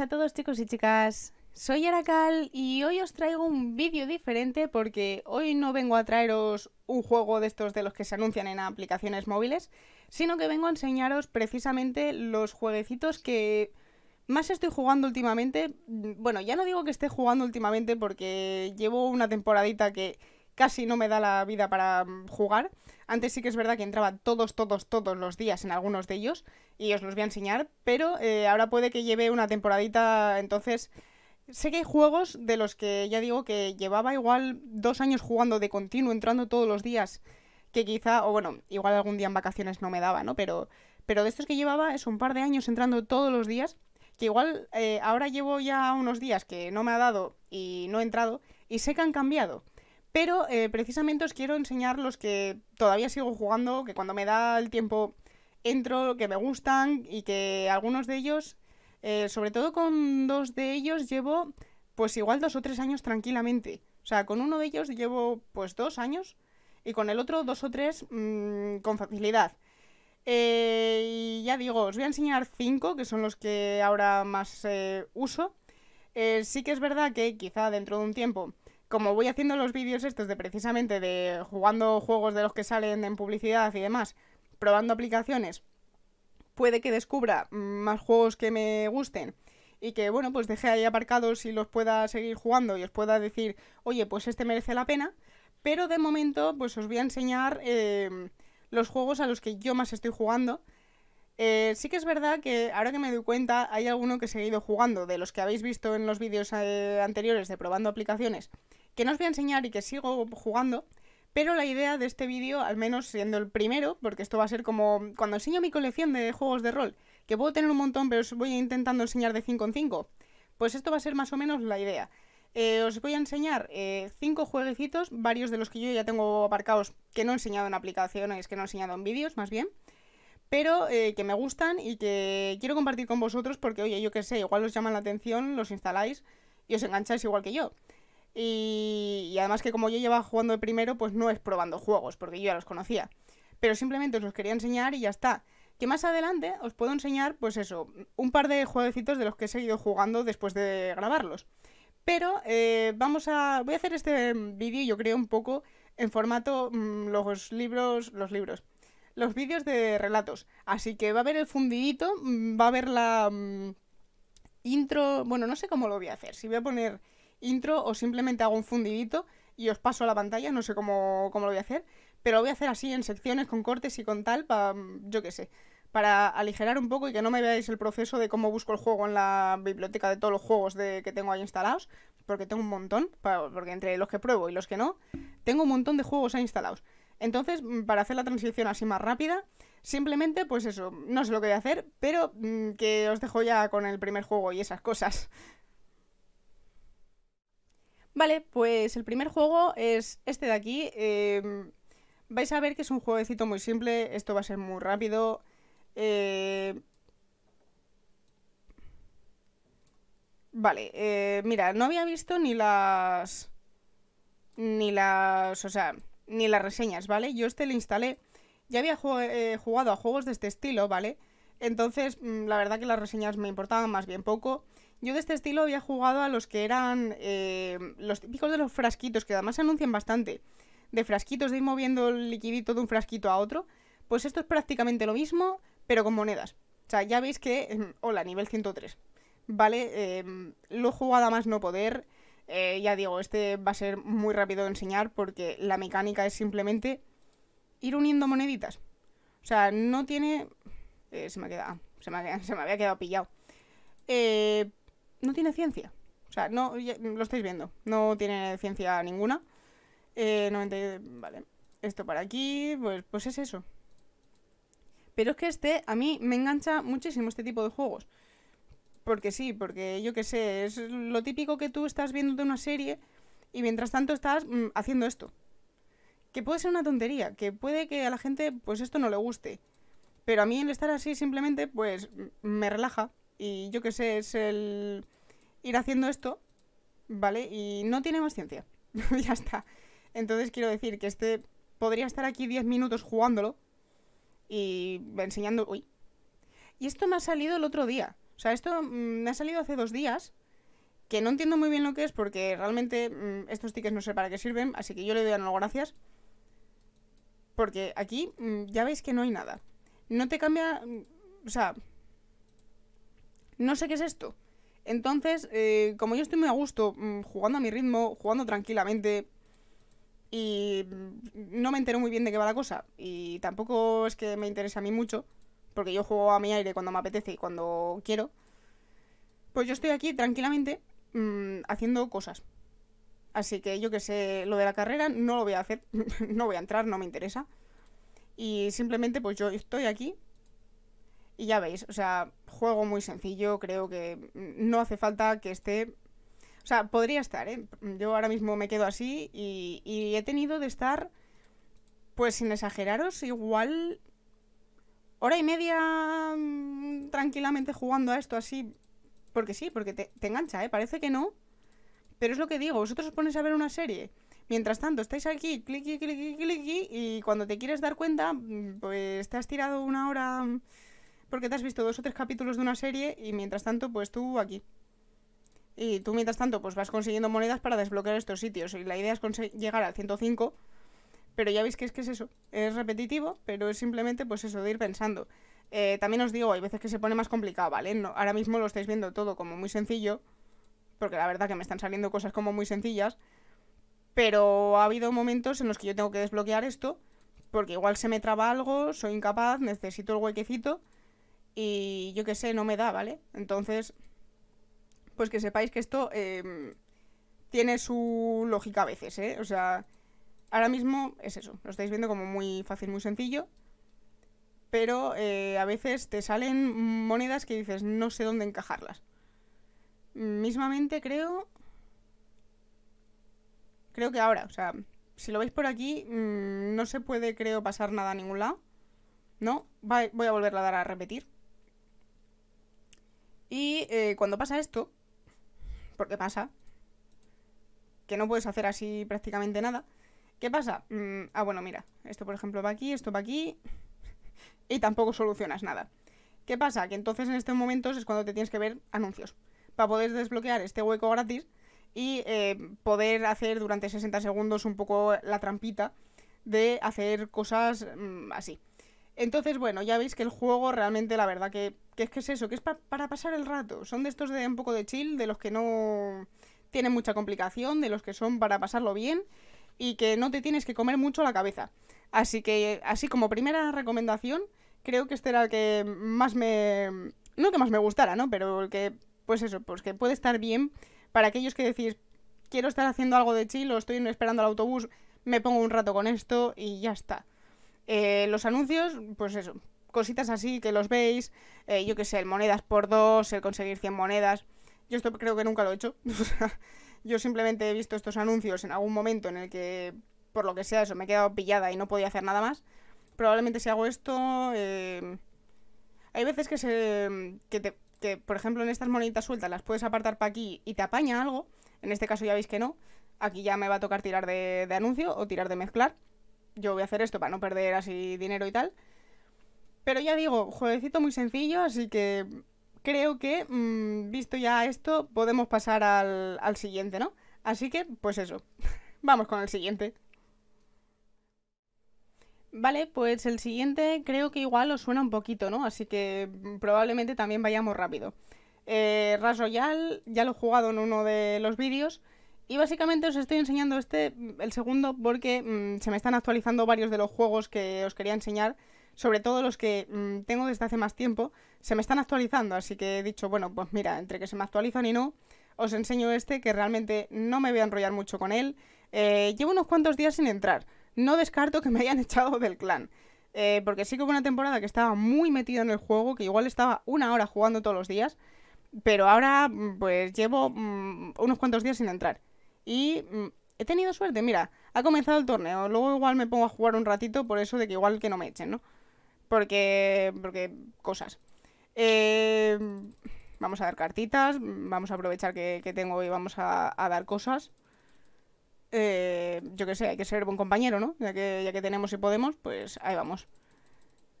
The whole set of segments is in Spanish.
a todos chicos y chicas. Soy Aracal y hoy os traigo un vídeo diferente porque hoy no vengo a traeros un juego de estos de los que se anuncian en aplicaciones móviles, sino que vengo a enseñaros precisamente los jueguecitos que más estoy jugando últimamente. Bueno, ya no digo que esté jugando últimamente porque llevo una temporadita que casi no me da la vida para jugar. Antes sí que es verdad que entraba todos, todos, todos los días en algunos de ellos y os los voy a enseñar, pero eh, ahora puede que lleve una temporadita, entonces sé que hay juegos de los que ya digo que llevaba igual dos años jugando de continuo, entrando todos los días, que quizá, o bueno, igual algún día en vacaciones no me daba, ¿no? Pero, pero de estos que llevaba es un par de años entrando todos los días, que igual eh, ahora llevo ya unos días que no me ha dado y no he entrado, y sé que han cambiado. Pero eh, precisamente os quiero enseñar los que todavía sigo jugando, que cuando me da el tiempo entro, que me gustan y que algunos de ellos eh, sobre todo con dos de ellos llevo pues igual dos o tres años tranquilamente. O sea, con uno de ellos llevo pues dos años y con el otro dos o tres mmm, con facilidad. Eh, y ya digo, os voy a enseñar cinco, que son los que ahora más uso. Sí que es verdad que quizá dentro de un tiempo, como voy haciendo los vídeos estos de precisamente de jugando juegos de los que salen en publicidad y demás, probando aplicaciones, puede que descubra más juegos que me gusten y que, bueno, pues deje ahí aparcados y los pueda seguir jugando y os pueda decir, oye, pues este merece la pena. Pero de momento, pues os voy a enseñar eh, los juegos a los que yo más estoy jugando. Eh, sí que es verdad que ahora que me doy cuenta, hay alguno que he seguido jugando, de los que habéis visto en los vídeos eh, anteriores de probando aplicaciones, que no os voy a enseñar y que sigo jugando. Pero la idea de este vídeo, al menos siendo el primero, porque esto va a ser como cuando enseño mi colección de juegos de rol, que puedo tener un montón, pero os voy intentando enseñar de 5 en 5, pues esto va a ser más o menos la idea. Eh, os voy a enseñar eh, cinco jueguecitos, varios de los que yo ya tengo aparcados que no he enseñado en aplicaciones, que no he enseñado en vídeos, más bien, pero eh, que me gustan y que quiero compartir con vosotros porque, oye, yo qué sé, igual os llaman la atención, los instaláis y os engancháis igual que yo. Y, además que como yo llevaba jugando de primero, pues no es probando juegos, porque yo ya los conocía. Pero simplemente os los quería enseñar y ya está. Que más adelante os puedo enseñar, pues eso, un par de jueguecitos de los que he seguido jugando después de grabarlos. Pero eh, vamos a. Voy a hacer este vídeo, yo creo, un poco en formato mmm, los libros. Los libros. Los vídeos de relatos. Así que va a haber el fundidito, mm, va a haber la mmm, intro. Bueno, no sé cómo lo voy a hacer. Si voy a poner intro o simplemente hago un fundidito y os paso a la pantalla, no sé cómo, cómo lo voy a hacer, pero lo voy a hacer así en secciones con cortes y con tal, para, yo qué sé, para aligerar un poco y que no me veáis el proceso de cómo busco el juego en la biblioteca de todos los juegos de, que tengo ahí instalados, porque tengo un montón, porque entre los que pruebo y los que no, tengo un montón de juegos ahí instalados. Entonces, mm, para hacer la transición así más rápida, simplemente, pues eso, no sé lo que voy a hacer, pero mmm, que os dejo ya con el primer juego y esas cosas. Vale, pues el primer juego es este de aquí. Eh, vais a ver que es un jueguecito muy simple. Esto va a ser muy rápido. Eh... Vale, eh, mira, no había visto ni las... Ni las... O sea, ni las reseñas, ¿vale? Yo este lo instalé. Ya había jugado a juegos de este estilo, ¿vale? Entonces, mm, la verdad que las reseñas me importaban más bien poco. Yo de este estilo había jugado a los que eran eh, los típicos de los frasquitos, que además se anuncian bastante, de frasquitos de ir moviendo el liquidito de un frasquito a otro. Pues esto es prácticamente lo mismo, pero con monedas. O sea, ya veis que... Eh, hola, nivel 103. Vale, eh, lo he jugado a más no poder. Eh, ya digo, este va a ser muy rápido de enseñar porque la mecánica es simplemente ir uniendo moneditas. O sea, no tiene... Eh, se me ha quedado... Se me, se me había quedado pillado. Eh, no tiene ciencia. O sea, no, lo estáis viendo. No tiene ciencia ninguna. Eh, 90, vale. Esto para aquí, pues, pues es eso. Pero es que este, a mí me engancha muchísimo este tipo de juegos. Porque sí, porque yo qué sé, es lo típico que tú estás viendo de una serie y mientras tanto estás mmm, haciendo esto. Que puede ser una tontería, que puede que a la gente pues esto no le guste. Pero a mí el estar así simplemente pues me relaja y yo qué sé, es el ir haciendo esto, ¿vale? Y no tiene más ciencia. ya está. Entonces quiero decir que este podría estar aquí 10 minutos jugándolo y enseñando... Uy. Y esto me ha salido el otro día. O sea, esto mm, me ha salido hace dos días, que no entiendo muy bien lo que es porque realmente mm, estos tickets no sé para qué sirven, así que yo le doy a no gracias. Porque aquí mm, ya veis que no hay nada. No te cambia... O sea... No sé qué es esto. Entonces, eh, como yo estoy muy a gusto, jugando a mi ritmo, jugando tranquilamente, y no me entero muy bien de qué va la cosa, y tampoco es que me interese a mí mucho, porque yo juego a mi aire cuando me apetece y cuando quiero, pues yo estoy aquí tranquilamente mm, haciendo cosas. Así que yo que sé, lo de la carrera no lo voy a hacer, no voy a entrar, no me interesa. Y simplemente pues yo estoy aquí y ya veis, o sea, juego muy sencillo, creo que no hace falta que esté... O sea, podría estar, ¿eh? Yo ahora mismo me quedo así y, he tenido de estar, pues sin exageraros, igual hora y media mm, tranquilamente jugando a esto así. Porque sí, porque te, engancha, ¿eh? Parece que no. Pero es lo que digo, vosotros os ponéis a ver una serie. Mientras tanto, estáis aquí, cliqui, cliqui, cliqui, y cuando te quieres dar cuenta, mm, pues te has tirado una hora porque te has visto dos o tres capítulos de una serie y mientras tanto, pues tú aquí. Y tú mientras tanto, pues vas consiguiendo monedas para desbloquear estos sitios. Y la idea es llegar al 105 pero ya veis que es que es eso, es repetitivo, pero es simplemente pues eso, de ir pensando. Eh, también os digo, hay veces que se pone más complicado, ¿vale? ahora mismo lo estáis viendo todo como muy sencillo, porque la verdad que me están saliendo cosas como muy sencillas, pero ha habido momentos en los que yo tengo que desbloquear esto, porque igual se me traba algo, soy incapaz, necesito el huequecito, y yo qué sé, no me da, ¿vale? Entonces, pues que sepáis que esto em, tiene su lógica a veces, ¿eh? O sea Ahora mismo es eso, lo estáis viendo como muy fácil, muy sencillo. Pero eh, a veces te salen monedas que dices, no sé dónde encajarlas. Mismamente creo... Creo que ahora, o sea, si lo veis por aquí, mm, no se puede, creo, pasar nada a ningún lado. ¿No? voy a volverla a dar a repetir. Y eh, cuando pasa esto, porque pasa, que no puedes hacer así prácticamente nada, ¿Qué pasa? Mm, ah, bueno, mira, esto por ejemplo va aquí, esto va aquí y tampoco solucionas nada. ¿Qué pasa? Que entonces en estos momentos es cuando te tienes que ver anuncios para poder desbloquear este hueco gratis y eh, poder hacer durante 60 segundos un poco la trampita de hacer cosas mm, así. Entonces, bueno, ya veis que el juego realmente la verdad que, es que es eso, que es para pasar el rato. Son de estos de un poco de chill, de los que no tienen mucha complicación, de los que son para pasarlo bien y que no te tienes que comer mucho la cabeza. Así que, así como primera recomendación, creo que este era el que más me... No que más me gustara, ¿no? Pero el que, pues eso, pues que puede estar bien para aquellos que decís, quiero estar haciendo algo de chill o estoy esperando el autobús, me pongo un rato con esto y ya está. Eh, los anuncios, pues eso, cositas así que los veis, eh, yo qué sé, el monedas por dos, el conseguir 100 monedas. Yo esto creo que nunca lo he hecho. Yo simplemente he visto estos anuncios en algún momento en el que, por lo que sea, eso, me he quedado pillada y no podía hacer nada más. Probablemente si hago esto... Eh, hay veces que se... Que, te, que, por ejemplo, en estas moneditas sueltas las puedes apartar para aquí y te apaña algo. En este caso ya veis que no. Aquí ya me va a tocar tirar de, de anuncio o tirar de mezclar. Yo voy a hacer esto para no perder así dinero y tal. Pero ya digo, jueguecito muy sencillo, así que creo que, mm, visto ya esto, podemos pasar al, al siguiente, ¿no? Así que, pues eso. Vamos con el siguiente. Vale, pues el siguiente creo que igual os suena un poquito, ¿no? Así que mm, probablemente también vayamos rápido. Eh, Ras Royale ya lo he jugado en uno de los vídeos y básicamente os estoy enseñando este, mm, el segundo, porque se me están actualizando varios de los juegos que os quería enseñar sobre todo los que mm, tengo desde hace más tiempo, se me están actualizando, así que he dicho, bueno, pues mira, entre que se me actualizan y no, os enseño este que realmente no me voy a enrollar mucho con él. Eh, llevo unos cuantos días sin entrar, no descarto que me hayan echado del clan. Eh, porque sí que hubo una temporada que estaba muy metido en el juego, que igual estaba una hora jugando todos los días, pero ahora mm, pues llevo mm, unos cuantos días sin entrar. Y he tenido suerte, mira, ha comenzado el torneo, luego igual me pongo a jugar un ratito por eso de que igual que no me echen, ¿no? Porque, porque cosas. Eh, vamos a dar cartitas, vamos a aprovechar que, tengo y vamos a, dar cosas. Eh, yo qué sé, hay que ser buen compañero, ¿no? Ya que, ya que tenemos y podemos, pues ahí vamos.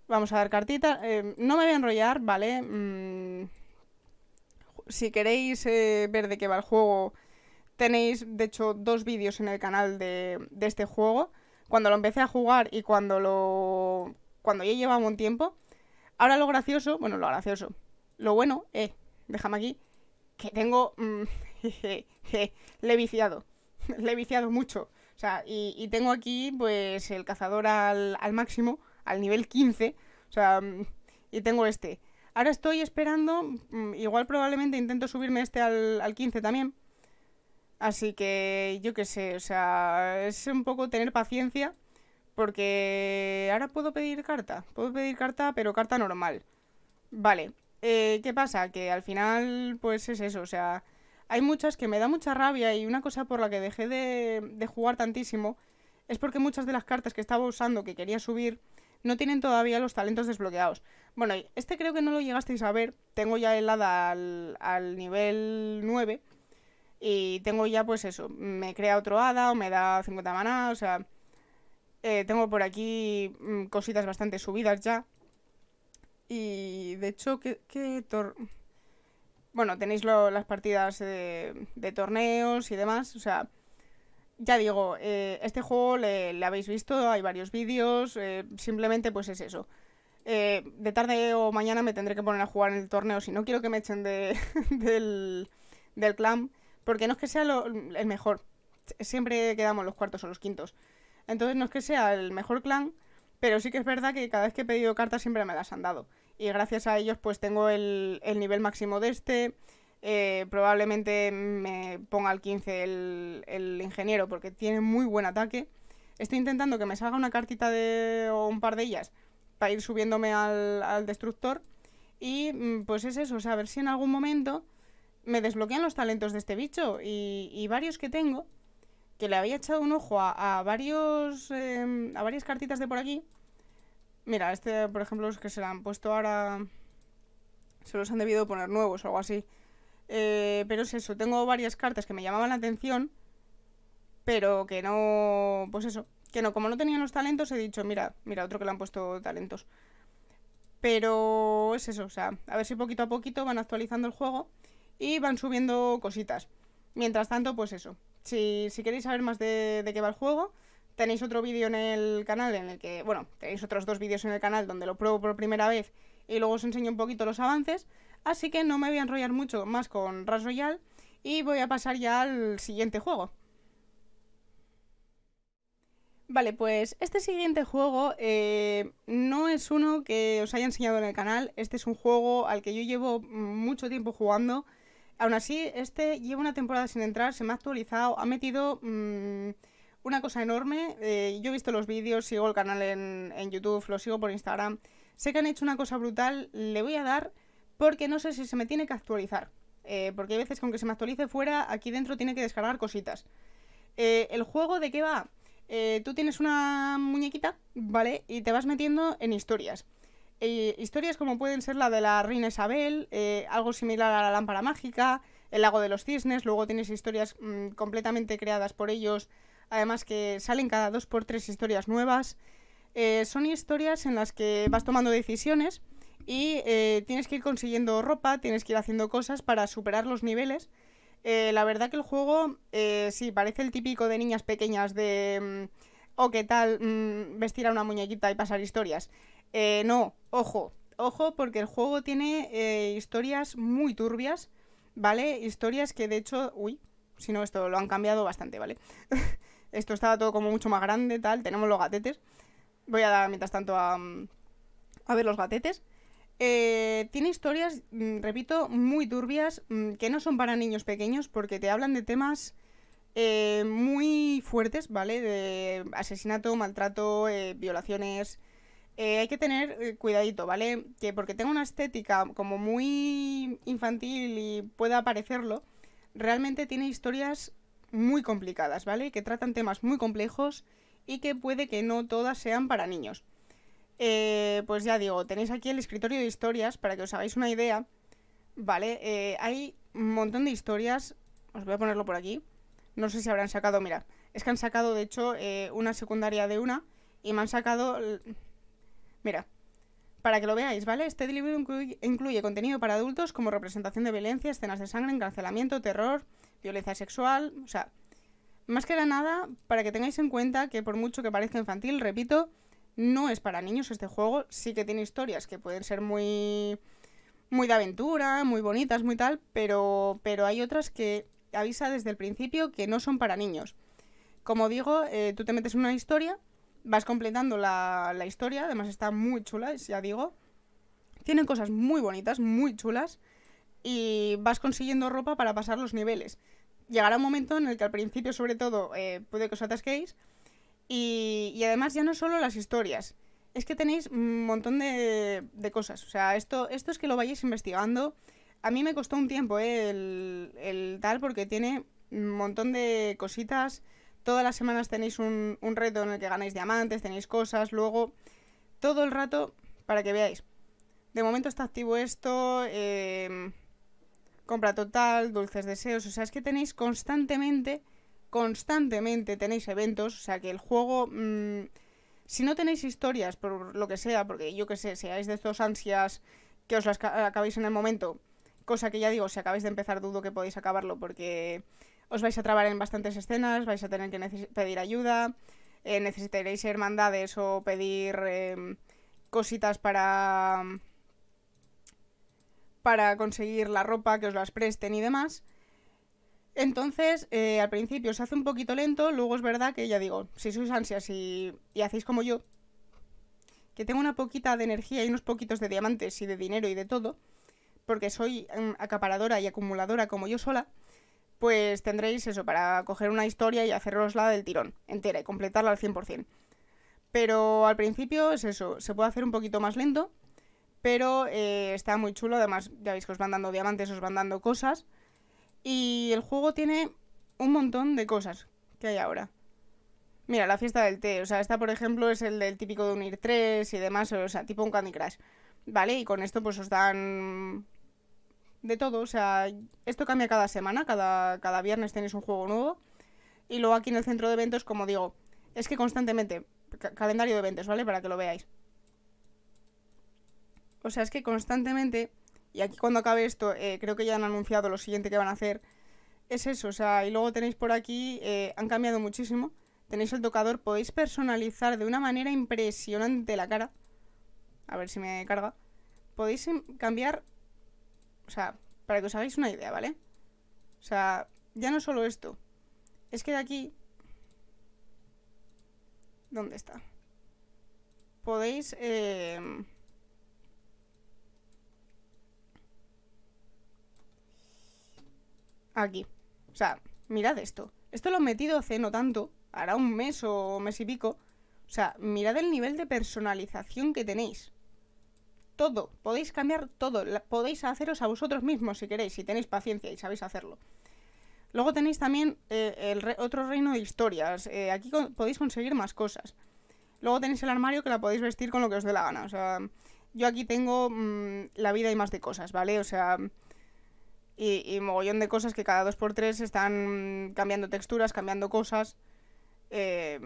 Vamos a dar cartitas. Eh, no me voy a enrollar, ¿vale? Mm, si queréis eh, ver de qué va el juego, tenéis de hecho dos vídeos en el canal de, de este juego. Cuando lo empecé a jugar y cuando lo. cuando ya llevaba un tiempo. Ahora lo gracioso, bueno, lo gracioso. Lo bueno, eh, déjame aquí, que tengo. Mm, le he viciado. le he viciado mucho. O sea, y, tengo aquí, pues, el cazador al, al, máximo, al nivel 15. O sea, mm, y tengo este. Ahora estoy esperando, mm, igual probablemente intento subirme este al, al 15 también. Así que yo qué sé, o sea, es un poco tener paciencia. Porque ahora puedo pedir carta. Puedo pedir carta, pero carta normal. Vale. Eh, ¿Qué pasa? Que al final, pues es eso. O sea, hay muchas que me da mucha rabia y una cosa por la que dejé de, de jugar tantísimo es porque muchas de las cartas que estaba usando, que quería subir, no tienen todavía los talentos desbloqueados. Bueno, este creo que no lo llegasteis a ver. Tengo ya helada al, al nivel 9. Y tengo ya, pues eso, me crea otro hada o me da 50 maná, o sea... Eh, tengo por aquí mm, cositas bastante subidas ya. Y de hecho, ¿qué, Bueno, tenéis las partidas de, torneos y demás. O sea, ya digo, eh, este juego le, habéis visto, hay varios vídeos. Eh, simplemente, pues es eso. de tarde o mañana me tendré que poner a jugar en el torneo si no quiero que me echen de, del, del clan. Porque no es que sea el mejor. Siempre quedamos los cuartos o los quintos. Entonces no es que sea el mejor clan, pero sí que es verdad que cada vez que he pedido cartas siempre me las han dado. Y gracias a ellos pues tengo el, nivel máximo de este. Eh, probablemente me ponga al 15 el, ingeniero porque tiene muy buen ataque. Estoy intentando que me salga una cartita de o un par de ellas para ir subiéndome al, destructor. Y mm, pues es eso, o sea, a ver si en algún momento me desbloquean los talentos de este bicho. Y, varios que tengo, que le había echado un ojo a, varios em, a varias cartitas de por aquí. Mira, este, por ejemplo, es que se la han puesto ahora. Se los han debido poner nuevos o algo así. Eh, pero es eso, tengo varias cartas que me llamaban la atención. Pero que no. Pues eso. Que no, como no tenían los talentos, he dicho, mira, mira, otro que le han puesto talentos. Pero es eso, o sea, a ver si poquito a poquito van actualizando el juego y van subiendo cositas. Mientras tanto, pues eso, si, queréis saber más de, qué va el juego, tenéis otro vídeo en el canal en el que, bueno, tenéis otros dos vídeos en el canal donde lo pruebo por primera vez y luego os enseño un poquito los avances. Así que no me voy a enrollar mucho más con Ras Royale y voy a pasar ya al siguiente juego. Vale, pues este siguiente juego eh, no es uno que os haya enseñado en el canal, este es un juego al que yo llevo mucho tiempo jugando Aún así, este lleva una temporada sin entrar, se me ha actualizado, ha metido mm, una cosa enorme. Eh, yo he visto los vídeos, sigo el canal en, YouTube, lo sigo por Instagram. Sé que han hecho una cosa brutal, le voy a dar porque no sé si se me tiene que actualizar. Eh, porque hay veces que aunque se me actualice fuera, aquí dentro tiene que descargar cositas. Eh, el juego de qué va? tú tienes una muñequita, ¿vale? Y te vas metiendo en historias. Eh, historias como pueden ser la de la reina Isabel, eh, algo similar a la lámpara mágica, el lago de los cisnes, luego tienes historias mm, completamente creadas por ellos, además que salen cada dos por tres historias nuevas. Eh, son historias en las que vas tomando decisiones y tienes que ir consiguiendo ropa, tienes que ir haciendo cosas para superar los niveles. la verdad que el juego, sí, parece el típico de niñas pequeñas de... Mm, o qué tal mm, vestir a una muñequita y pasar historias. No, ojo, ojo, porque el juego tiene eh, historias muy turbias, ¿vale? Historias que de hecho, uy, si no, esto lo han cambiado bastante, ¿vale? esto estaba todo como mucho más grande, tal, tenemos los gatetes. Voy a dar mientras tanto a, a ver los gatetes. Eh, tiene historias, mm, repito, muy turbias, mm, que no son para niños pequeños, porque te hablan de temas muy fuertes, ¿vale? De asesinato, maltrato, violaciones, eh, hay que tener eh, cuidadito, ¿vale? Que porque tenga una estética como muy infantil y pueda parecerlo, realmente tiene historias muy complicadas, ¿vale? Que tratan temas muy complejos y que puede que no todas sean para niños. Eh, pues ya digo, tenéis aquí el escritorio de historias para que os hagáis una idea, ¿vale? hay un montón de historias, os voy a ponerlo por aquí, no sé si habrán sacado, mira, es que han sacado de hecho una secundaria de una y me han sacado Mira, Para que lo veáis, ¿vale? Este libro incluye, contenido para adultos como representación de violencia, escenas de sangre, encarcelamiento, terror, violencia sexual, o sea, más que nada para que tengáis en cuenta que por mucho que parezca infantil, repito, no es para niños este juego, sí que tiene historias que pueden ser muy muy de aventura, muy bonitas, muy tal, pero pero hay otras que avisa desde el principio que no son para niños. Como digo, eh, tú te metes en una historia vas completando la, historia, además está muy chula, ya digo. Tienen cosas muy bonitas, muy chulas, y vas consiguiendo ropa para pasar los niveles. Llegará un momento en el que al principio, sobre todo, eh, puede que os atasquéis, y, y, además ya no solo las historias, es que tenéis un montón de, de, cosas. O sea, esto, esto es que lo vayáis investigando. A mí me costó un tiempo eh, el, el tal, porque tiene un montón de cositas Todas las semanas tenéis un, reto en el que ganáis diamantes, tenéis cosas, luego todo el rato para que veáis. De momento está activo esto, em, compra total, dulces deseos, o sea, es que tenéis constantemente, constantemente tenéis eventos, o sea, que el juego, mm, si no tenéis historias, por lo que sea, porque yo que sé, seáis de estos ansias que os las acabáis en el momento, cosa que ya digo, si acabáis de empezar dudo que podéis acabarlo porque os vais a trabar en bastantes escenas, vais a tener que pedir ayuda, eh, necesitaréis hermandades o pedir em, cositas para para conseguir la ropa, que os las presten y demás. Entonces, eh, al principio se hace un poquito lento, luego es verdad que ya digo, si sois ansias y, y hacéis como yo, que tengo una poquita de energía y unos poquitos de diamantes y de dinero y de todo, porque soy em, acaparadora y acumuladora como yo sola, pues tendréis eso para coger una historia y hacerosla del tirón, entera, y completarla al 100%. Pero al principio es eso, se puede hacer un poquito más lento, pero eh, está muy chulo, además ya veis que os van dando diamantes, os van dando cosas, y el juego tiene un montón de cosas que hay ahora. Mira, la fiesta del té, o sea, esta por ejemplo es el del típico de unir tres y demás, o sea, tipo un Candy Crush, ¿vale? Y con esto pues os dan de todo. O sea, esto cambia cada semana, cada, cada viernes tenéis un juego nuevo. Y luego aquí en el centro de eventos, como digo, es que constantemente, calendario de eventos, ¿vale? Para que lo veáis. O sea, es que constantemente, y aquí cuando acabe esto, eh, creo que ya han anunciado lo siguiente que van a hacer, es eso, o sea, y luego tenéis por aquí, eh, han cambiado muchísimo, tenéis el tocador, podéis personalizar de una manera impresionante la cara, a ver si me carga, podéis cambiar o sea, para que os hagáis una idea, ¿vale? O sea, ya no solo esto. Es que de aquí... ¿Dónde está? Podéis... Eh... Aquí. O sea, mirad esto. Esto lo he metido hace no tanto, hará un mes o mes y pico. O sea, mirad el nivel de personalización que tenéis todo, podéis cambiar todo, podéis haceros a vosotros mismos si queréis, si tenéis paciencia y sabéis hacerlo. Luego tenéis también eh, el otro reino de historias, eh, aquí podéis conseguir más cosas. Luego tenéis el armario que la podéis vestir con lo que os dé la gana, o sea, yo aquí tengo mm, la vida y más de cosas, ¿vale? O sea, y, mogollón de cosas que cada dos por tres están cambiando texturas, cambiando cosas. Eh,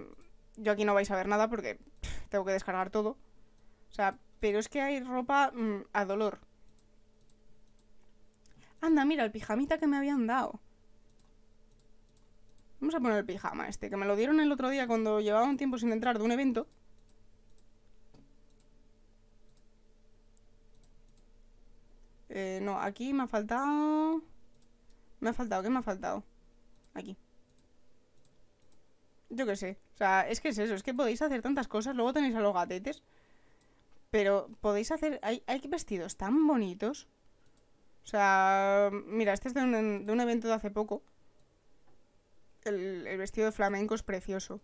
yo aquí no vais a ver nada porque tengo que descargar todo. O sea, pero es que hay ropa mm, a dolor. Anda, mira, el pijamita que me habían dado. Vamos a poner el pijama este, que me lo dieron el otro día cuando llevaba un tiempo sin entrar de un evento. Eh, no, aquí me ha faltado... Me ha faltado, ¿qué me ha faltado? Aquí. Yo qué sé. O sea, es que es eso, es que podéis hacer tantas cosas. Luego tenéis a los gatetes. Pero podéis hacer... Hay, hay vestidos tan bonitos. O sea, mira, este es de un, de un evento de hace poco. El, vestido de flamenco es precioso.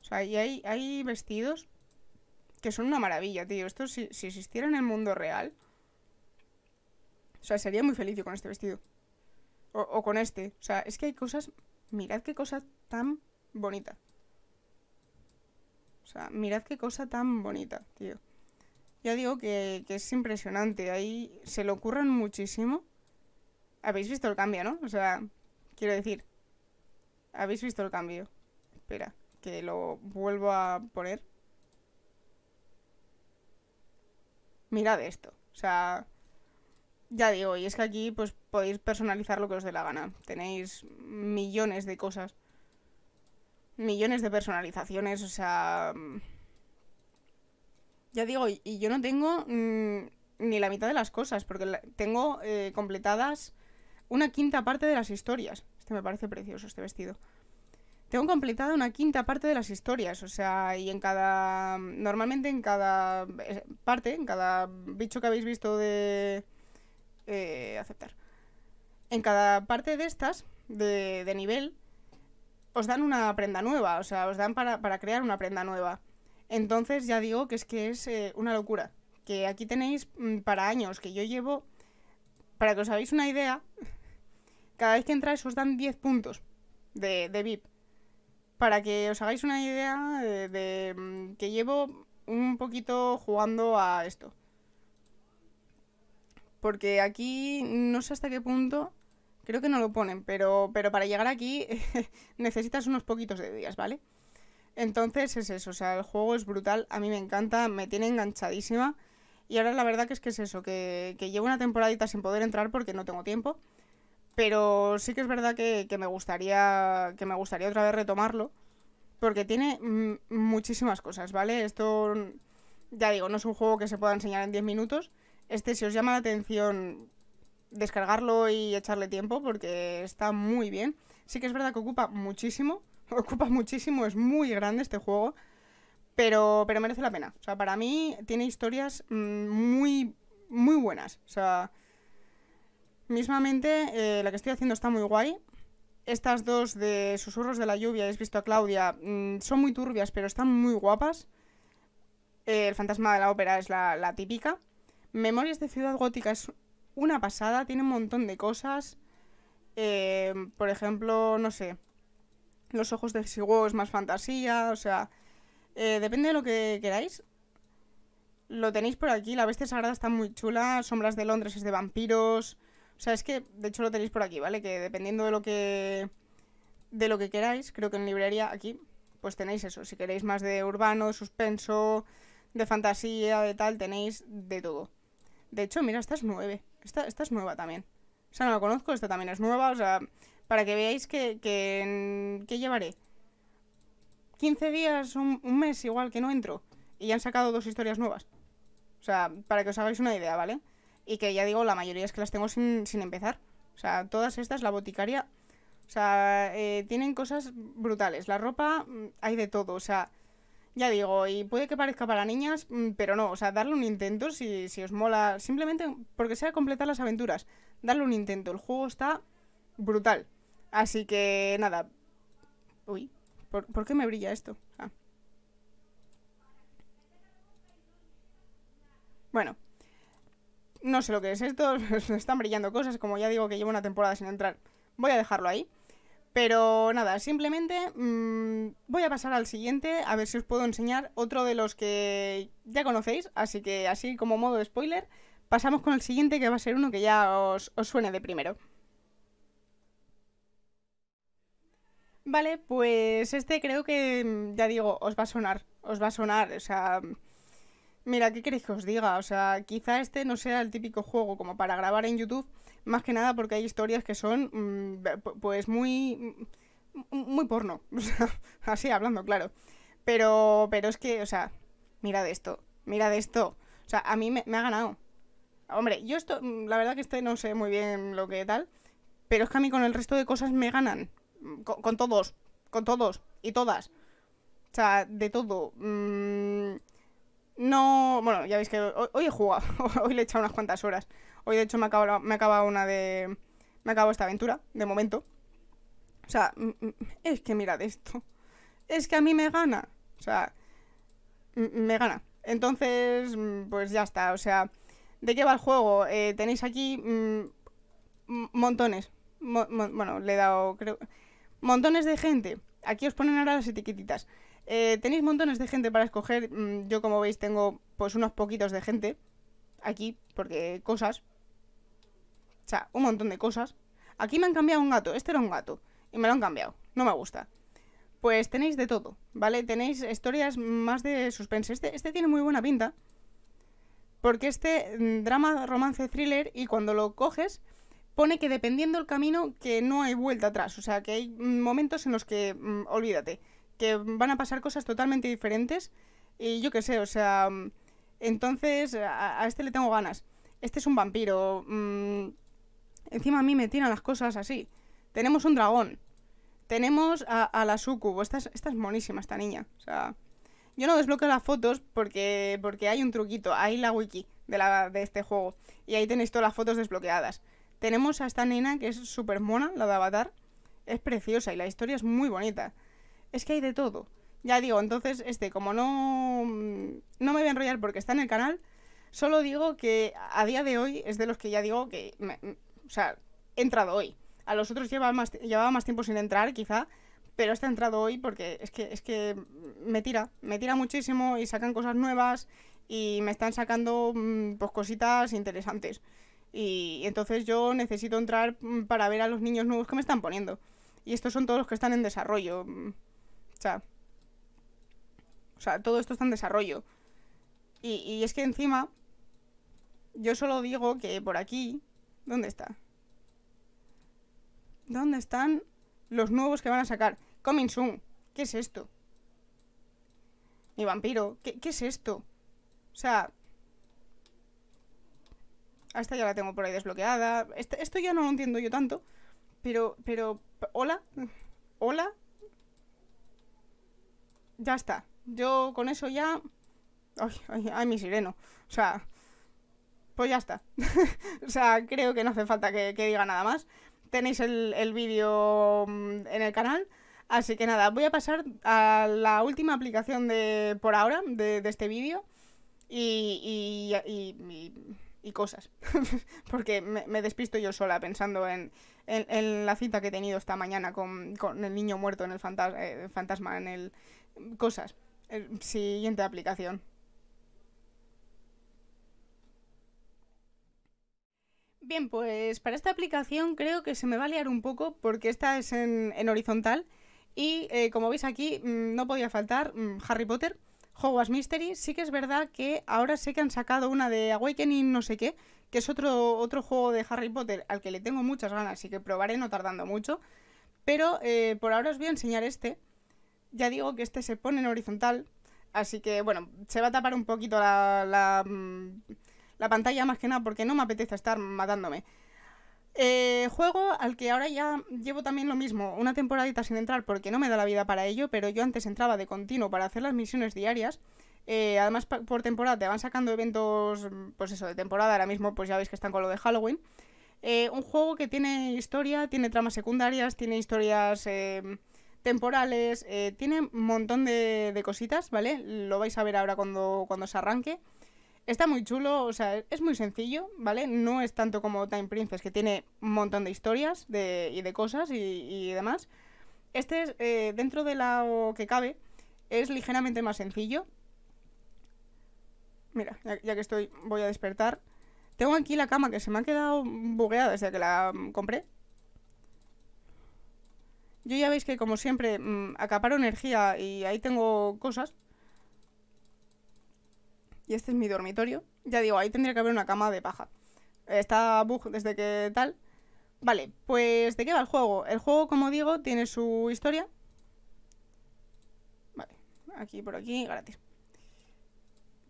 O sea, y hay, hay vestidos que son una maravilla, tío. Esto si, si existiera en el mundo real... O sea, sería muy feliz con este vestido. O, o con este. O sea, es que hay cosas... Mirad qué cosa tan bonita. O sea, mirad qué cosa tan bonita, tío. Ya digo que, es impresionante. Ahí se le ocurren muchísimo. Habéis visto el cambio, ¿no? O sea, quiero decir, habéis visto el cambio. Espera, que lo vuelvo a poner. mirad esto. O sea, ya digo, y es que aquí pues podéis personalizar lo que os dé la gana. Tenéis millones de cosas. Millones de personalizaciones, o sea... Ya digo, y yo no tengo mm, ni la mitad de las cosas, porque tengo eh, completadas una quinta parte de las historias. Este me parece precioso, este vestido. Tengo completada una quinta parte de las historias, o sea, y en cada... Normalmente en cada eh, parte, en cada bicho que habéis visto de... Eh, aceptar. En cada parte de estas, de, de, nivel, os dan una prenda nueva, o sea, os dan para, para, crear una prenda nueva. Entonces ya digo que es que es eh, una locura. Que aquí tenéis mm, para años que yo llevo, para que os hagáis una idea, cada vez que entráis os dan 10 puntos de, de VIP para que os hagáis una idea de, mm, que llevo un poquito jugando a esto. Porque aquí no sé hasta qué punto, creo que no lo ponen, pero, pero para llegar aquí necesitas unos poquitos de días, ¿vale? Entonces es eso, o sea, el juego es brutal, a mí me encanta, me tiene enganchadísima. Y ahora la verdad que es que es eso, que, que llevo una temporadita sin poder entrar porque no tengo tiempo. Pero sí que es verdad que, me gustaría. que me gustaría otra vez retomarlo. Porque tiene muchísimas cosas, ¿vale? Esto. Ya digo, no es un juego que se pueda enseñar en 10 minutos. Este, si os llama la atención, descargarlo y echarle tiempo, porque está muy bien. Sí que es verdad que ocupa muchísimo. Ocupa muchísimo, es muy grande este juego. Pero, pero merece la pena. O sea, para mí tiene historias mm, muy, muy buenas. O sea, Mismamente, eh, la que estoy haciendo está muy guay. Estas dos de Susurros de la Lluvia, habéis visto a Claudia, mm, son muy turbias, pero están muy guapas. Eh, el fantasma de la ópera es la, típica. Memorias de Ciudad Gótica es una pasada, tiene un montón de cosas. Eh, por ejemplo, no sé, Los ojos de Sigo es más fantasía, o sea, depende de lo que queráis. Lo tenéis por aquí, la bestia sagrada está muy chula, Sombras de Londres es de vampiros, o sea, es que, de hecho lo tenéis por aquí, ¿vale? Que dependiendo de lo que de lo que queráis, creo que en librería aquí, pues tenéis eso. Si queréis más de urbano, suspenso, de fantasía, de tal, tenéis de todo. De hecho, mira, esta es nueve. Esta, esta es nueva también. O sea, no la conozco, esta también es nueva. O sea, para que veáis que, que, que llevaré 15 días, un, un mes igual que no entro. Y ya han sacado dos historias nuevas. O sea, para que os hagáis una idea, ¿vale? Y que ya digo, la mayoría es que las tengo sin, empezar. O sea, todas estas, la boticaria, o sea, eh, tienen cosas brutales. La ropa, mm, hay de todo, o sea, ya digo, y puede que parezca para niñas, mm, pero no, o sea, darle un intento si, si os mola, simplemente porque sea completar las aventuras, darle un intento. El juego está brutal. Así que nada. Uy, ¿por, ¿por qué me brilla esto? Ah. Bueno, no sé lo que es esto, están brillando cosas, como ya digo que llevo una temporada sin entrar. Voy a dejarlo ahí. Pero nada, simplemente mmm, voy a pasar al siguiente, a ver si os puedo enseñar otro de los que ya conocéis. Así que así como modo de spoiler, pasamos con el siguiente que va a ser uno que ya os, os suene de primero. Vale, pues este creo que, ya digo, os va a sonar, os va a sonar, o sea, Mira, ¿qué queréis que os diga? O sea, quizá este no sea el típico juego como para grabar en YouTube, más que nada porque hay historias que son, mm, pues, muy, mm, muy porno. O sea, así hablando, claro. Pero, pero es que, o sea, mira de esto, mira de esto. O sea, a mí me, ha ganado. Hombre, yo esto, mm, la verdad que este no sé muy bien lo que tal, pero es que a mí con el resto de cosas me ganan. Con, todos, con todos y todas. O sea, de todo. No, bueno, ya veis que hoy, he jugado, hoy le he echado unas cuantas horas. Hoy de hecho me acaba, me acaba una de... Me acabo esta aventura, de momento. O sea, es que mirad esto. Es que a mí me gana. O sea, me gana. Entonces, pues ya está. O sea, ¿de qué va el juego? Eh, tenéis aquí montones. bueno, le he dado, creo... Montones de gente. Aquí os ponen ahora las etiquetitas. Eh, tenéis montones de gente para escoger. Mm, yo, como veis, tengo pues unos poquitos de gente aquí, porque cosas. O sea, un montón de cosas. Aquí me han cambiado un gato. Este era un gato. Y me lo han cambiado. No me gusta. Pues tenéis de todo, ¿vale? Tenéis historias más de suspense. Este, este tiene muy buena pinta. porque este mm, drama, romance, thriller, y cuando lo coges, pone que dependiendo del camino, que no hay vuelta atrás. O sea, que hay mm, momentos en los que, mm, olvídate, que van a pasar cosas totalmente diferentes. Y yo qué sé, o sea, entonces a, este le tengo ganas. Este es un vampiro. encima a mí me tiran las cosas así. Tenemos un dragón. Tenemos a, la Sucubo. Esta es, esta es monísima, esta niña. O sea, yo no desbloqueo las fotos porque, porque hay un truquito. Hay la wiki de, la, de este juego. Y ahí tenéis todas las fotos desbloqueadas. Tenemos a esta nena que es súper mona, la de Avatar. Es preciosa y la historia es muy bonita. Es que hay de todo. Ya digo, entonces, este, como no, no me voy a enrollar porque está en el canal, solo digo que a día de hoy es de los que ya digo que, o sea, he entrado hoy. A los otros llevaba más, llevaba más tiempo sin entrar, quizá, pero está entrado hoy porque es que, es que me tira, me tira muchísimo y sacan cosas nuevas y me están sacando mm, pues cositas interesantes. Y entonces yo necesito entrar mm, para ver a los niños nuevos que me están poniendo. Y estos son todos los que están en desarrollo. Mm, o sea, o sea, todo esto está en desarrollo. Y, y es que encima, yo solo digo que por aquí... ¿Dónde está? ¿Dónde están los nuevos que van a sacar? Coming soon. ¿Qué es esto? Mi vampiro. ¿Qué, es esto? O sea... Esta ya la tengo por ahí desbloqueada. Este, esto ya no lo entiendo yo tanto. Pero, pero... ¿Hola? ¿Hola? Ya está. Yo con eso ya... Ay, ay, mi sireno. O sea... Pues ya está. o sea, creo que no hace falta que diga nada más tenéis el, vídeo mm, en el canal. Así que nada, voy a pasar a la última aplicación de por ahora de, este vídeo y, y, cosas. Porque me, despisto yo sola pensando en, la cita que he tenido esta mañana con, el niño muerto en el eh, fantasma, en el... Cosas. siguiente aplicación. Bien, pues para esta aplicación creo que se me va a liar un poco porque esta es en, horizontal y eh, como veis aquí mm, no podía faltar mm, Harry Potter, Hogwarts Mystery. Sí que es verdad que ahora sé que han sacado una de Awakening no sé qué, que es otro, otro juego de Harry Potter al que le tengo muchas ganas y que probaré no tardando mucho. Pero eh, por ahora os voy a enseñar este. Ya digo que este se pone en horizontal, así que bueno, se va a tapar un poquito la... Mm, la pantalla más que nada porque no me apetece estar matándome. Eh, juego al que ahora ya llevo también lo mismo, una temporadita sin entrar porque no me da la vida para ello, pero yo antes entraba de continuo para hacer las misiones diarias. Eh, además, por temporada te van sacando eventos, pues eso, de temporada. Ahora mismo, pues ya veis que están con lo de Halloween. Eh, un juego que tiene historia, tiene tramas secundarias, tiene historias temporales, tiene un montón de, de, cositas, ¿vale? Lo vais a ver ahora cuando, cuando se arranque. Está muy chulo, o sea, es muy sencillo, ¿vale? No es tanto como Time Princess, que tiene un montón de historias de, y de cosas y, demás. Este es, eh, dentro de lo que cabe, es ligeramente más sencillo. Mira, ya, que estoy, voy a despertar. Tengo aquí la cama que se me ha quedado bugueada desde que la mm, compré. Yo ya veis que como siempre mm, acaparo energía y ahí tengo cosas. Y este es mi dormitorio. Ya digo, ahí tendría que haber una cama de paja. Está bug desde que tal. Vale, pues ¿de qué va el juego? El juego, como digo, tiene su historia. Vale, aquí, por aquí, gratis.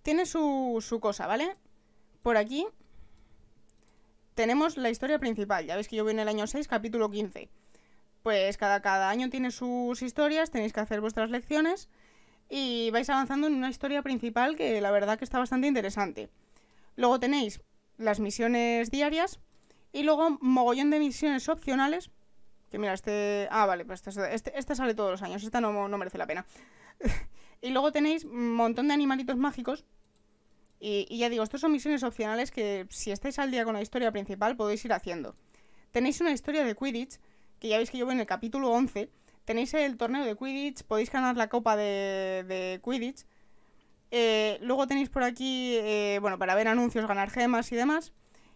Tiene su, su cosa, ¿vale? Por aquí tenemos la historia principal. Ya veis que yo voy en el año 6, capítulo 15. Pues cada, cada año tiene sus historias, tenéis que hacer vuestras lecciones y vais avanzando en una historia principal que la verdad que está bastante interesante. Luego tenéis las misiones diarias y luego mogollón de misiones opcionales. Que mira, este... Ah, vale, pues este, este, este sale todos los años, esta no, no merece la pena. y luego tenéis un montón de animalitos mágicos. Y, y ya digo, estos son misiones opcionales que si estáis al día con la historia principal podéis ir haciendo. Tenéis una historia de Quidditch, que ya veis que yo voy en el capítulo 11, tenéis el torneo de Quidditch, podéis ganar la copa de, Quidditch. Eh, luego tenéis por aquí, eh, bueno, para ver anuncios, ganar gemas y demás.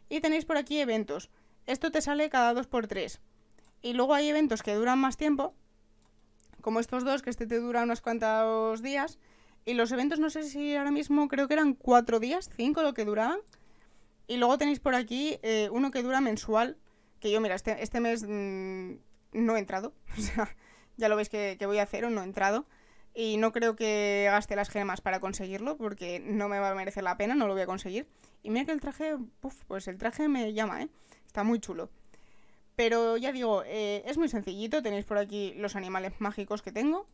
Y tenéis por aquí eventos. Esto te sale cada 2x3. Y luego hay eventos que duran más tiempo, como estos dos, que este te dura unos cuantos días. Y los eventos, no sé si ahora mismo creo que eran cuatro días, cinco lo que duraban. Y luego tenéis por aquí eh, uno que dura mensual, que yo, mira, este, este mes mm, no he entrado. O sea, ya lo veis que, que voy a hacer o no he entrado. Y no creo que gaste las gemas para conseguirlo, porque no me va a merecer la pena, no lo voy a conseguir. Y mira que el traje, pues el traje me llama, ¿eh? Está muy chulo. Pero ya digo, eh, es muy sencillito, tenéis por aquí los animales mágicos que tengo.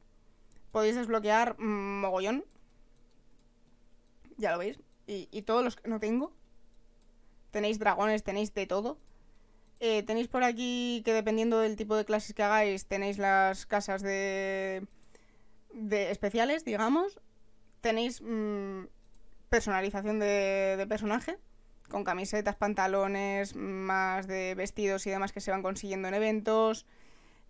Podéis desbloquear mogollón. Ya lo veis. Y, y, todos los que no tengo. Tenéis dragones, tenéis de todo. Eh, tenéis por aquí que dependiendo del tipo de clases que hagáis, tenéis las casas de de especiales, digamos. Tenéis mmm, personalización de, personaje, con camisetas, pantalones, más de vestidos y demás que se van consiguiendo en eventos.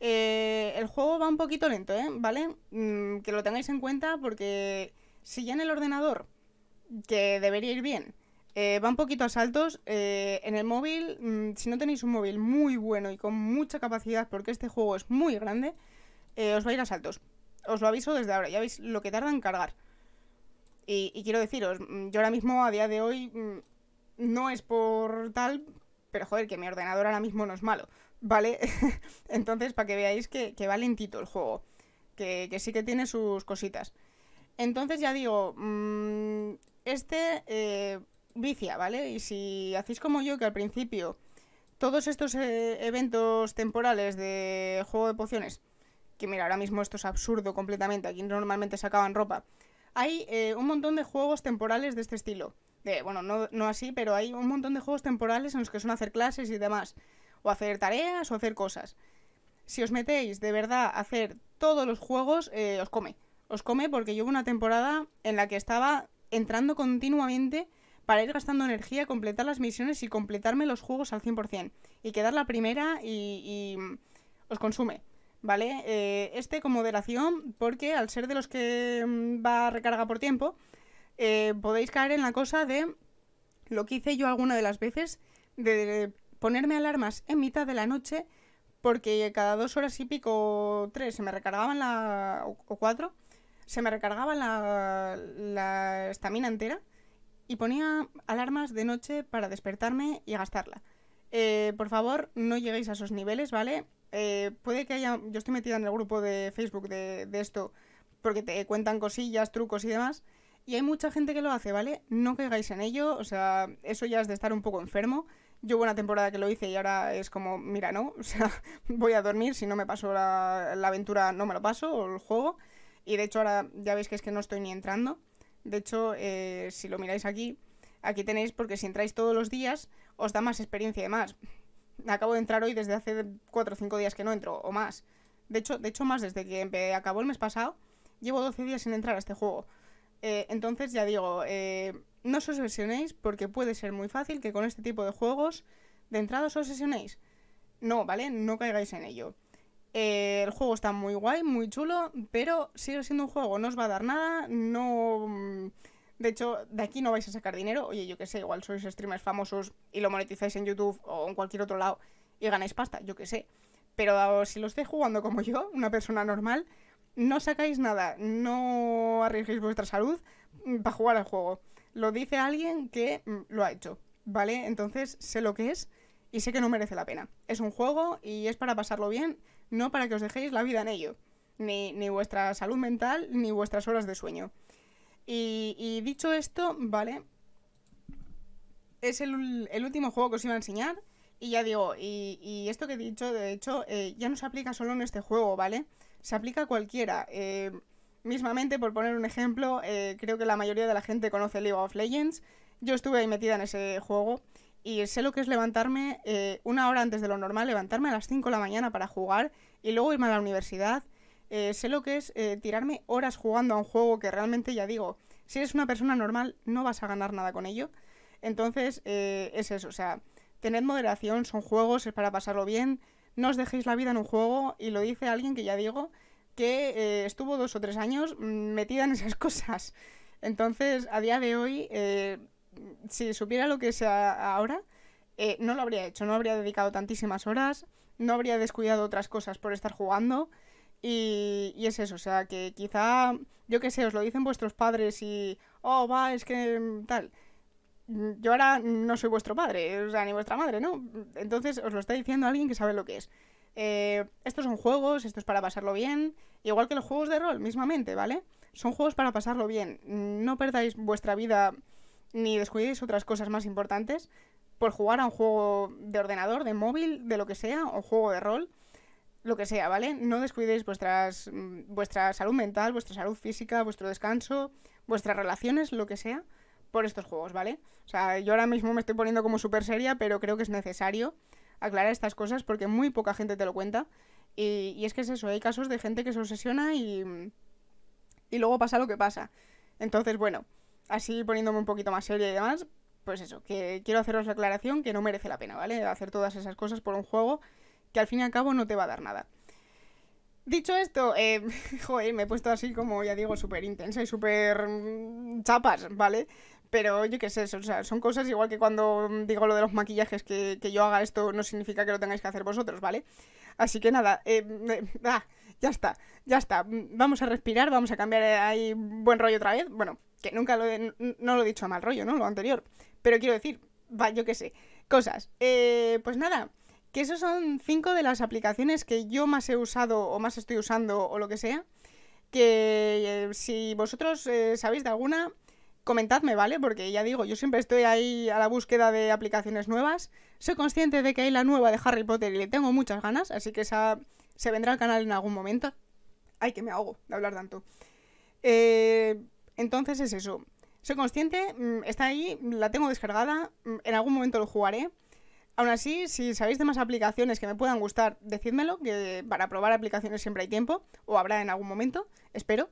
Eh, el juego va un poquito lento, ¿eh? ¿Vale? Mm, que lo tengáis en cuenta porque si ya en el ordenador, que debería ir bien, eh, va un poquito a saltos, eh, en el móvil, mm, si no tenéis un móvil muy bueno y con mucha capacidad, porque este juego es muy grande, eh, os va a ir a saltos os lo aviso desde ahora, ya veis lo que tarda en cargar. Y, quiero deciros, mm, yo ahora mismo, a día de hoy, mm, no es por tal, pero joder, que mi ordenador ahora mismo no es malo, ¿vale? Entonces, para que veáis que, va lentito el juego, que, sí que tiene sus cositas. Entonces, ya digo, este vicia, ¿vale? Y si hacéis como yo, que al principio todos estos eh, eventos temporales de juego de pociones que mira, ahora mismo esto es absurdo completamente, aquí normalmente sacaban ropa. Hay eh, un montón de juegos temporales de este estilo. Bueno, no, no así, pero hay un montón de juegos temporales en los que son hacer clases y demás. O hacer tareas o hacer cosas. Si os metéis de verdad a hacer todos los juegos, eh, os come. Os come porque yo hubo una temporada en la que estaba entrando continuamente para ir gastando energía, completar las misiones y completarme los juegos al 100%. Y quedar la primera y, y os consume. ¿vale? Eh, este con moderación, porque al ser de los que mm, va a recarga por tiempo, eh, podéis caer en la cosa de lo que hice yo alguna de las veces, de ponerme alarmas en mitad de la noche, porque cada dos horas y pico, tres, se me recargaban la. o cuatro, se me recargaba la estamina entera y ponía alarmas de noche para despertarme y gastarla. Eh, por favor, no lleguéis a esos niveles, ¿vale? Eh, puede que haya. Yo estoy metida en el grupo de Facebook de, esto porque te cuentan cosillas, trucos y demás. Y hay mucha gente que lo hace, ¿vale? No caigáis en ello, o sea, eso ya es de estar un poco enfermo. Yo hubo una temporada que lo hice y ahora es como, mira, no, o sea, voy a dormir, si no me paso la, aventura no me lo paso, o el juego. Y de hecho ahora ya veis que es que no estoy ni entrando. De hecho, eh, si lo miráis aquí, aquí tenéis, porque si entráis todos los días, os da más experiencia y demás acabo de entrar hoy desde hace 4 o 5 días que no entro, o más. De hecho, de hecho más desde que acabó el mes pasado, llevo 12 días sin entrar a este juego. Eh, entonces, ya digo, eh, no os obsesionéis porque puede ser muy fácil que con este tipo de juegos de entrada os obsesionéis. No, ¿vale? No caigáis en ello. Eh, el juego está muy guay, muy chulo, pero sigue siendo un juego, no os va a dar nada, no... Mm, de hecho, de aquí no vais a sacar dinero. Oye, yo qué sé, igual sois streamers famosos y lo monetizáis en YouTube o en cualquier otro lado y ganáis pasta, yo qué sé. Pero si lo estáis jugando como yo, una persona normal, no sacáis nada, no arriesguéis vuestra salud mm, para jugar al juego. Lo dice alguien que mm, lo ha hecho, ¿vale? Entonces sé lo que es y sé que no merece la pena. Es un juego y es para pasarlo bien, no para que os dejéis la vida en ello. Ni, ni vuestra salud mental, ni vuestras horas de sueño. Y, dicho esto, vale, es el, último juego que os iba a enseñar. Y ya digo, y, esto que he dicho, de hecho, eh, ya no se aplica solo en este juego, ¿vale? Se aplica a cualquiera. Eh, mismamente, por poner un ejemplo, eh, creo que la mayoría de la gente conoce League of Legends. Yo estuve ahí metida en ese juego y sé lo que es levantarme una hora antes de lo normal, levantarme a las 5 de la mañana para jugar y luego irme a la universidad eh, sé lo que es eh, tirarme horas jugando a un juego que realmente, ya digo, si eres una persona normal no vas a ganar nada con ello. Entonces, eh, es eso, o sea, tened moderación, son juegos, es para pasarlo bien, no os dejéis la vida en un juego y lo dice alguien que ya digo que estuvo dos o tres años mm, metida en esas cosas. Entonces, a día de hoy, si supiera lo que sea ahora, no lo habría hecho, no habría dedicado tantísimas horas, no habría descuidado otras cosas por estar jugando Y, es eso, o sea, que quizá, yo qué sé, os lo dicen vuestros padres y, oh, va, es que mm, tal. Mm, Yo ahora no soy vuestro padre, o sea, ni vuestra madre, ¿no? Entonces os lo está diciendo alguien que sabe lo que es. Eh, estos son juegos, esto es para pasarlo bien, igual que los juegos de rol, mismamente, ¿vale? Son juegos para pasarlo bien. No perdáis vuestra vida ni descuidéis otras cosas más importantes por jugar a un juego de ordenador, de móvil, de lo que sea, o juego de rol, lo que sea, ¿vale? No descuidéis vuestras, mm, vuestra salud mental, vuestra salud física, vuestro descanso, vuestras relaciones, lo que sea, por estos juegos, ¿vale? O sea, yo ahora mismo me estoy poniendo como súper seria, pero creo que es necesario aclarar estas cosas porque muy poca gente te lo cuenta. Y, y es que es eso, hay casos de gente que se obsesiona y, y luego pasa lo que pasa. Entonces, bueno, así poniéndome un poquito más seria y demás, pues eso, que quiero haceros la aclaración que no merece la pena, ¿vale? Hacer todas esas cosas por un juego que al fin y al cabo no te va a dar nada. Dicho esto, eh, joder, me he puesto así como, ya digo, súper intensa y súper mm, chapas, ¿vale? Pero yo qué sé, o sea, son cosas igual que cuando digo lo de los maquillajes, que, que yo haga esto no significa que lo tengáis que hacer vosotros, ¿vale? Así que nada, eh, eh, ah, ya está, ya está. Vamos a respirar, vamos a cambiar ahí buen rollo otra vez. Bueno, que nunca lo he, no lo he dicho a mal rollo, ¿no? Lo anterior. Pero quiero decir, va, yo qué sé, cosas. Eh, pues nada, que esos son cinco de las aplicaciones que yo más he usado o más estoy usando o lo que sea. Que eh, si vosotros eh, sabéis de alguna, comentadme, ¿vale? Porque ya digo, yo siempre estoy ahí a la búsqueda de aplicaciones nuevas. Soy consciente de que hay la nueva de Harry Potter y le tengo muchas ganas, así que esa se vendrá al canal en algún momento. Ay, que me hago de hablar tanto. Eh, entonces es eso. Soy consciente, mm, está ahí, la tengo descargada, mm, en algún momento lo jugaré. Aún así, si sabéis de más aplicaciones que me puedan gustar, decídmelo, que para probar aplicaciones siempre hay tiempo, o habrá en algún momento, espero.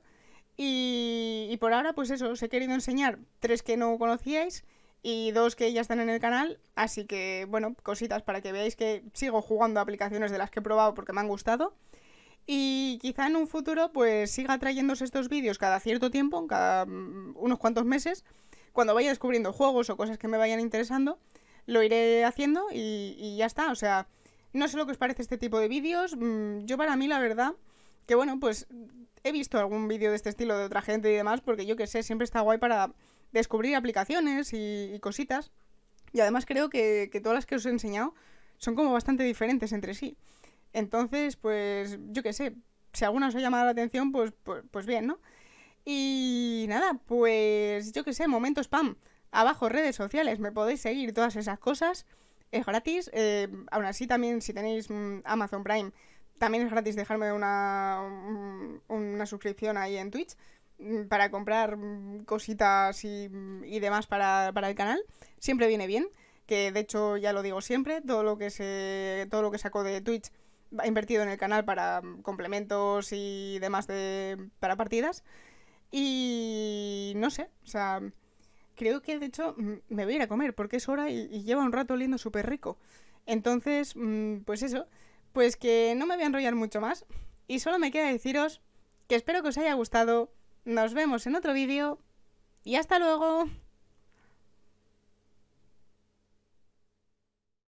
Y, por ahora, pues eso, os he querido enseñar tres que no conocíais y dos que ya están en el canal, así que bueno, cositas para que veáis que sigo jugando aplicaciones de las que he probado porque me han gustado. Y quizá en un futuro pues siga trayéndose estos vídeos cada cierto tiempo, cada mm, unos cuantos meses, cuando vaya descubriendo juegos o cosas que me vayan interesando, lo iré haciendo y, ya está. O sea, no sé lo que os parece este tipo de vídeos. mm, Yo para mí la verdad que bueno, pues he visto algún vídeo de este estilo de otra gente y demás, porque yo que sé, siempre está guay para descubrir aplicaciones y, y cositas. Y además creo que todas las que os he enseñado son como bastante diferentes entre sí. Entonces, pues yo qué sé, si alguna os ha llamado la atención, pues, pues, pues bien, ¿no? Y nada, pues yo qué sé, momento spam. Abajo redes sociales, me podéis seguir todas esas cosas. Es gratis. eh, aún así también si tenéis mm, Amazon Prime, también es gratis dejarme una, un- una suscripción ahí en Twitch mm, para comprar mm, cositas y, y demás para, para el canal. Siempre viene bien, que de hecho ya lo digo siempre, todo lo que se todo lo que saco de Twitch va invertido en el canal para mm, complementos y demás de para partidas. Y no sé, o sea, creo que de hecho mm, me voy a ir a comer porque es hora y, y lleva un rato oliendo súper rico. Entonces, mm, pues eso, pues que no me voy a enrollar mucho más y solo me queda deciros que espero que os haya gustado. Nos vemos en otro vídeo y hasta luego.